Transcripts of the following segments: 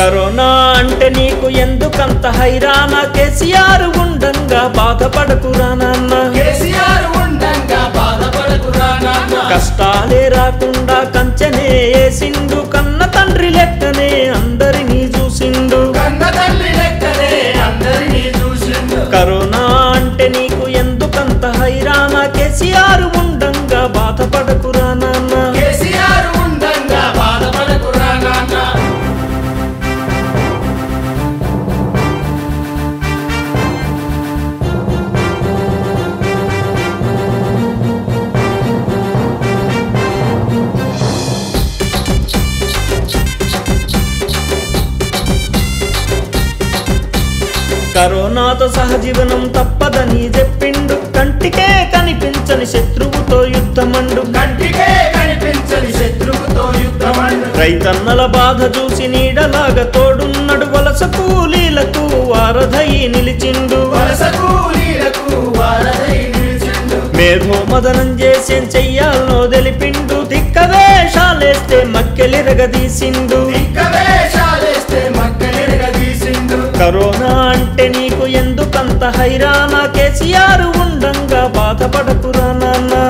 Corona అంటే నీకు ఎందుకంత హైరాణ? కేసీఆర్ ఉండంగా బాధపడకురా నాన్న. కష్టాలే రాకుండా కంచెనే ఏసిండు కన్న తండ్రి లెక్కనే అందరినీ చూసిండు. కరోనా అంటే నీకు ఎందుకంత హైరాణ? కేసీఆర్ ఉండంగా బాధపడకురా కరోనాతో సహజీవనం తప్పదని చెప్పిండు. కంటికే కనిపించని శత్రువుతో యుద్ధమండు. కంటికే కనిపించని శత్రువుతో యుద్ధమండు. రైతన్నల బాధ చూసి నీడలాగా తోడున్నడు. వలస కూలీలకు వారధై నిలిచిండు. వలస కూలీలకు నిలిచిండు. మేధో మదనం చేసేం చెయ్యాలనో తెలిపిండు. తిక్క వేషాలేస్తే మక్కెలిరగదీసిండు ఇక్క ఎందుకంత హైరాణ కేసీఆర్ ఉండంగా బాధపడకురా నాన్నా.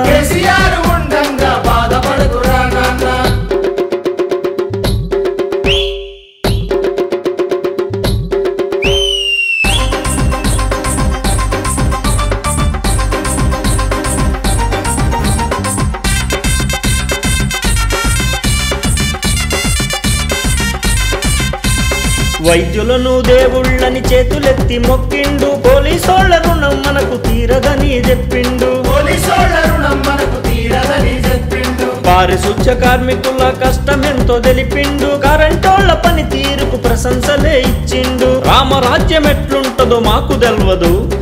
వైద్యులను దేవుళ్ళని చేతులెత్తి మొక్కిండు. పోలీసోళ్ళ రుణం మనకు తీరదని చెప్పిండు. పోలీసోళ్ళ రుణం మనకు తీరదని చెప్పిండు. పారిశుధ్య కార్మికుల కష్టమెంతో తెలిపిండు. కరెంటోళ్ళ పని తీరుకు ప్రశంసలే ఇచ్చిండు. రామరాజ్యం ఎట్లుంటదో మాకు తెల్వదు.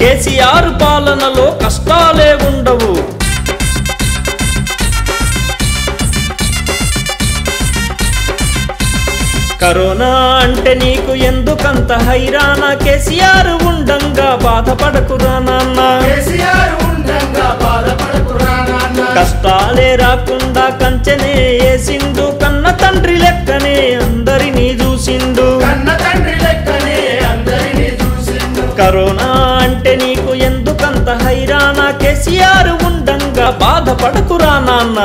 కేసీఆర్ పాలనలో కష్టాలే ఉండవు. కరోనా అంటే నీకు ఎందుకంత హైరాణ కేసీఆర్ ఉండంగా బాధపడకురా నాన్న. కష్టాలే రాకుండా కంచెనే ఏసిండు కన్న తండ్రి లెక్కనే అందరినీ చూసిండు. కన్న తండ్రి లెక్కనే అందరినీ చూసిండు. కరోనా అంటే నీకు ఎందుకంత హైరాణ కేసీఆర్ ఉండంగా బాధపడకురా నాన్న.